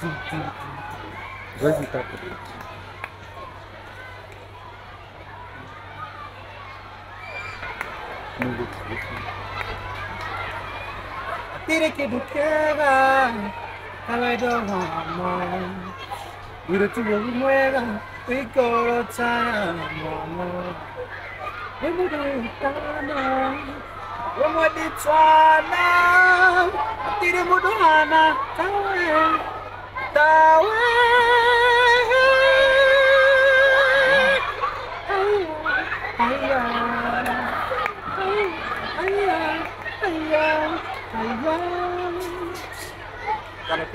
Gue sih takut. Tire que do queda, ela do amor. Ura tu lo muera, e coro amor. Eu me dou tana, eu me dou tana, tire mudana, tana. Ayah, ayah, ayah, ayah. Kalau